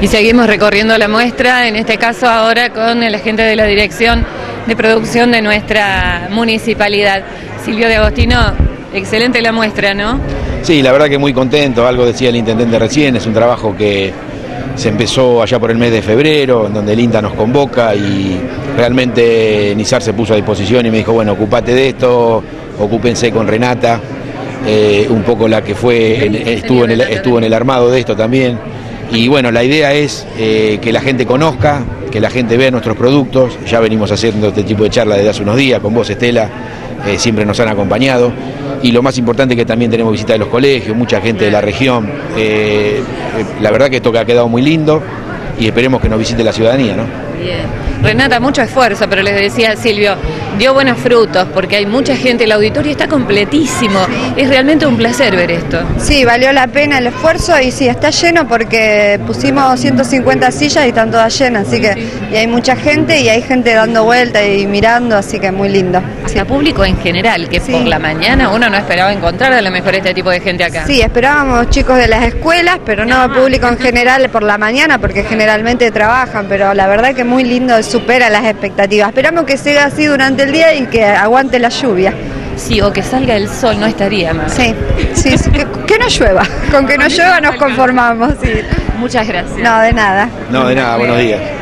y seguimos recorriendo la muestra, en este caso ahora con el agente de la Dirección de Producción de nuestra municipalidad. Silvio de Agostino, excelente la muestra, ¿no? Sí, la verdad que muy contento, algo decía el intendente recién, es un trabajo que se empezó allá por el mes de febrero, en donde el INTA nos convoca y realmente Nizar se puso a disposición y me dijo, bueno, ocupate de esto, ocúpense con Renata, eh, un poco la que fue, estuvo, en el, estuvo en el armado de esto también. Y bueno, la idea es eh, que la gente conozca, que la gente vea nuestros productos. Ya venimos haciendo este tipo de charla desde hace unos días con vos, Estela, eh, siempre nos han acompañado. Y lo más importante es que también tenemos visita de los colegios, mucha gente de la región. la verdad que esto que ha quedado muy lindo y esperemos que nos visite la ciudadanía, ¿no? Bien. Renata, mucho esfuerzo, pero les decía Silvio, dio buenos frutos porque hay mucha gente, el auditorio está completísimo. Es realmente un placer ver esto. Sí, valió la pena el esfuerzo y sí, está lleno porque pusimos 150 sillas y están todas llenas, así que y hay mucha gente y hay gente dando vuelta y mirando, así que muy lindo. Sí. público en general, que por la mañana uno no esperaba encontrar a lo mejor este tipo de gente acá. Sí, esperábamos chicos de las escuelas, pero no público en general por la mañana porque generalmente trabajan, pero la verdad que muy lindo supera las expectativas. Esperamos que siga así durante el día y que aguante la lluvia. Sí, o que salga el sol, no estaría mal. Sí, sí, que, no llueva. Con que no llueva nos conformamos. Muchas gracias. No, de nada. No, de nada, buenos días.